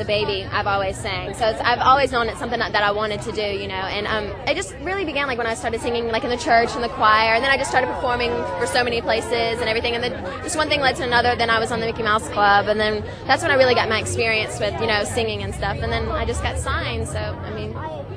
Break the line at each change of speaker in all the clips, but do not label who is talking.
a baby,
I've always sang. So I've always known it's something that, that I wanted to do, you know. And um, it just really began like when I started singing, like in the church and the choir, and then I just started performing for so many places and everything. And then just one thing led to another. Then I was on the Mickey Mouse Club, and then that's when I really got my experience with, you know, singing and stuff. And then I just got signed. So I mean.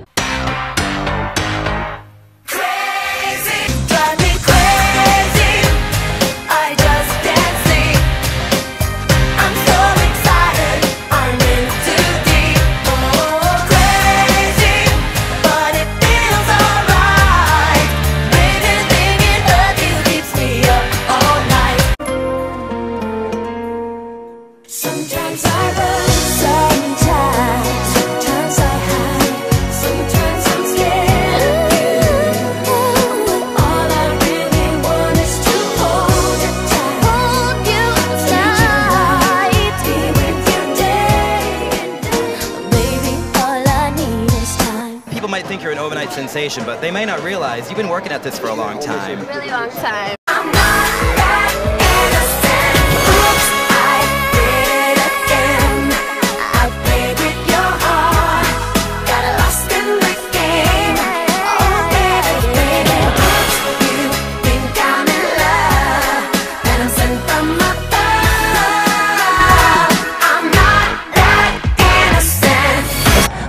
Might think you're an overnight sensation, but they may not realize you've been working at this for a long time.
Really long time.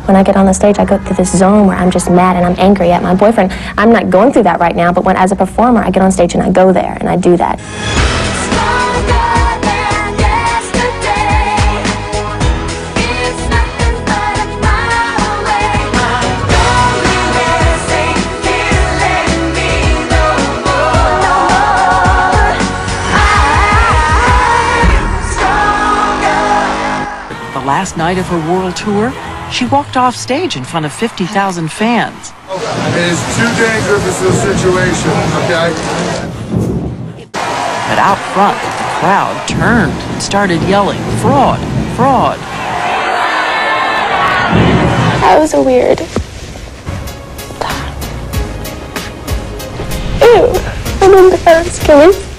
When I get on the stage, I go through this zone where I'm just mad and I'm angry at my boyfriend. I'm not going through that right now, but when as a performer, I get on stage and I go there and I do that.
Last night of her world tour, she walked off stage in front of 50,000 fans.
It is too dangerous a situation, okay?
But out front, the crowd turned and started yelling, fraud, fraud.
That was a weird. Ew. I'm embarrassed. Can we?
And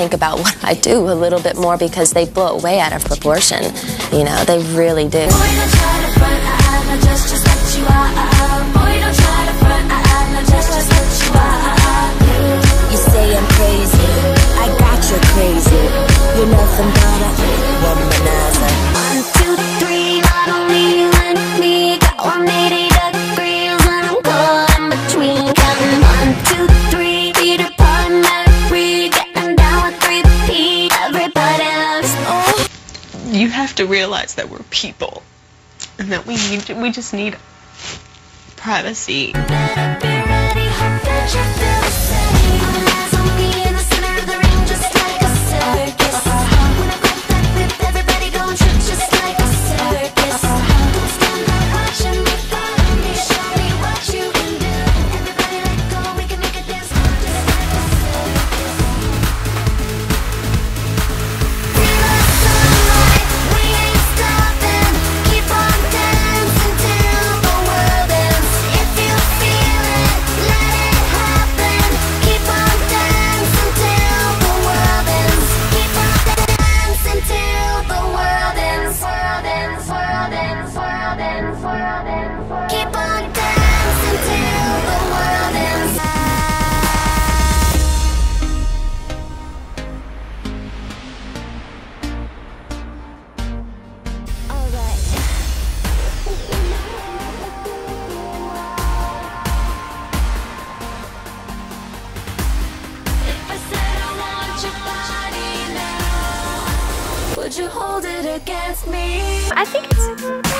think about what I do a little bit more because they blow way out of proportion. You know, they really do.
Realize that we're people and that we need to, we just need privacy.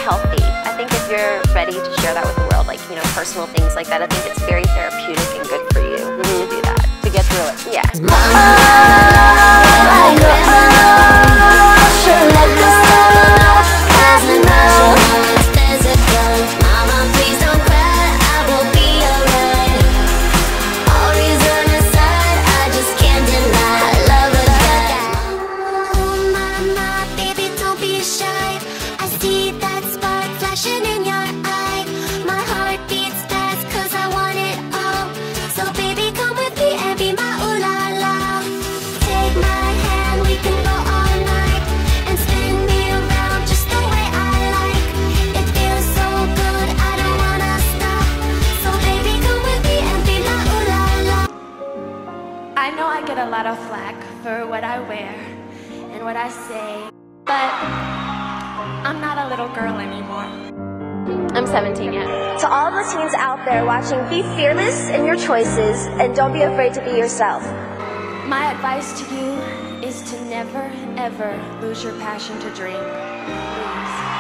Healthy. I think if you're ready to share that with the world, like, you know, personal things like that, I think it's very therapeutic and good for you to mm-hmm. do that. To get through it. Yeah.
In
I know I get a lot of flack for what I wear and what I say, but I'm not a little girl anymore.
I'm 17 yet.
To all the teens out there watching, be fearless in your choices and don't be afraid to be yourself.
My advice to you is to never, ever lose your passion to dream.